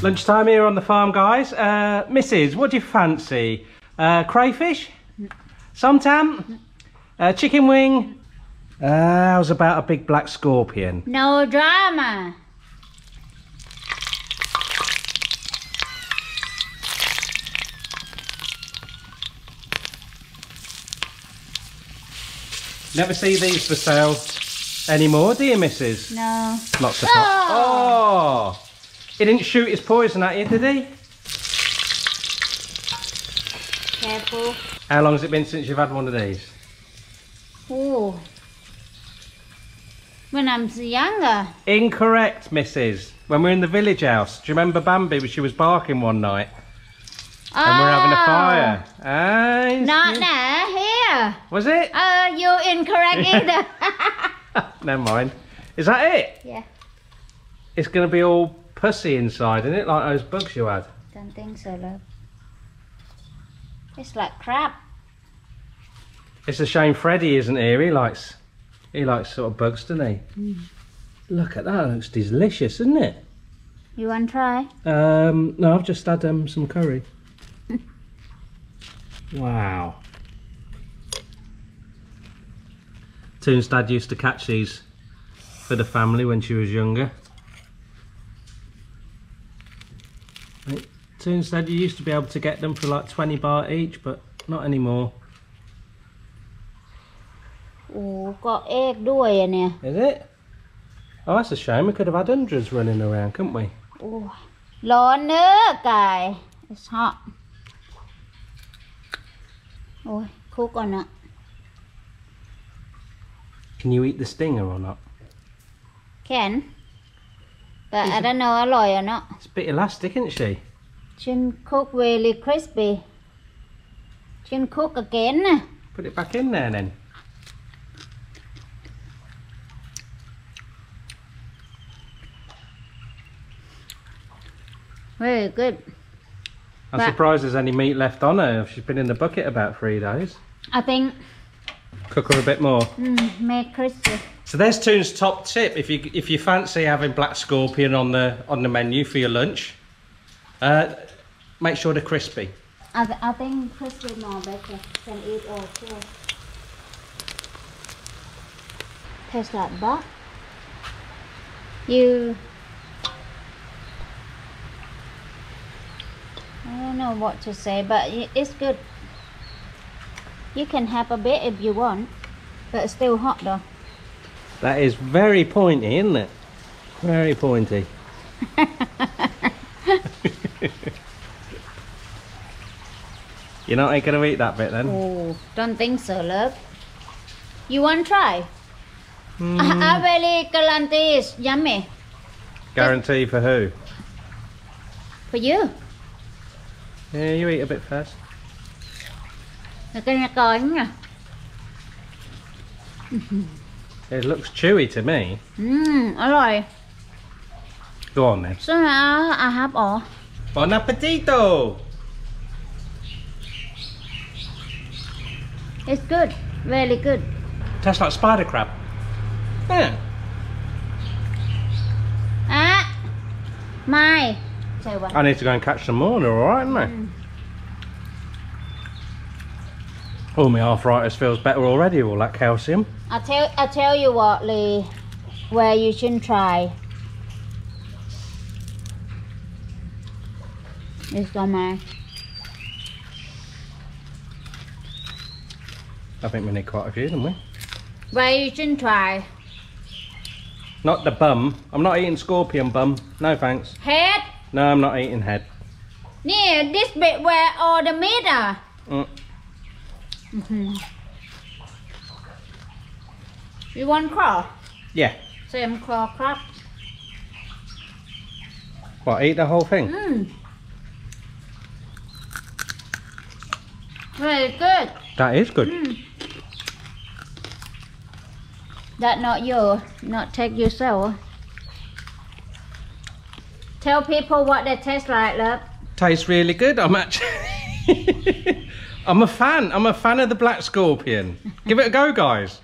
Lunchtime here on the farm, guys. Uh, Mrs., what do you fancy? Uh, crayfish? Somtam? Uh, chicken wing? Uh, how's about a big black scorpion? No drama. Never see these for sale anymore, do you, Mrs.? No. Lots of hot. Oh! He didn't shoot his poison at you, did he? Careful. How long has it been since you've had one of these? Oh. When I'm younger. Incorrect, Mrs. When we were in the village house. Do you remember Bambi? She was barking one night and we're having a fire. Ah, Oh, Not now. Here. Was it? Uh, you're incorrect either. Never mind. Is that it? yeah. It's going to be all pussy inside, isn't it? Like those bugs you had. Don't think so, love. It's like crap. It's a shame Freddie isn't here. He likes, he likes sort of bugs, doesn't he? Look at that. It looks delicious, isn't it? You want to try? Um, no, I've just had um, some curry. wow. Toon's dad used to catch these for the family when she was younger. Right, Toon's dad, you used to be able to get them for like 20 baht each, but not anymore. โอ้ก็เอกด้วยอะเนี่ย Is it? Oh, that's a shame. We could have had hundreds running around, couldn't we? โอ้ยร้อนเนื้อกาย It's hot โอ้ยคุกก่อนนะ Can you eat the stinger or not? แ but it's I don't know, I lie or not. It's a bit elastic, isn't she? Jim Cook really crispy. Jim Cook again. Put it back in there then. Very good. I'm but surprised there's any meat left on her. She's been in the bucket about three days. I think Cook her a bit more. mm, make crispy So there's Toon's top tip. If you if you fancy having black scorpion on the on the menu for your lunch, uh, make sure they're crispy. I, th- I think crispy more better can eat all too tastes like butt you I don't know what to say but it's good you can have a bit if you want but it's still hot though That is very pointy, isn't it? Very pointy. You're not going to eat that bit then? oh don't think so love you want to try Hmm, I, I really guarantee it's yummy guarantee for who? for you Yeah, you eat a bit first. They're going to It looks chewy to me. Mmm, I. Go on then. So now I have all. Bon appetito! It's good, really good. Tastes like spider crab. Yeah. Ah, my. I need to go and catch some more, alright, mate. Mm. Oh, my arthritis feels better already, all that calcium. I tell, I tell you what, Leigh, where you should try. It's on my... I think we need quite a few, don't we? Where you should try. Not the bum. I'm not eating scorpion bum. No thanks. Head? No, I'm not eating head. Near this bit where all the meat are. Mm. Mm hmm You want craw. Yeah. Same craw, crab. What, eat the whole thing? Mm. Very good. That is good. Mm. That not your, not take yourself. Tell people what they taste like, love. Tastes really good, I'm actually... I'm a fan. I'm a fan of the black scorpion. Give it a go, guys.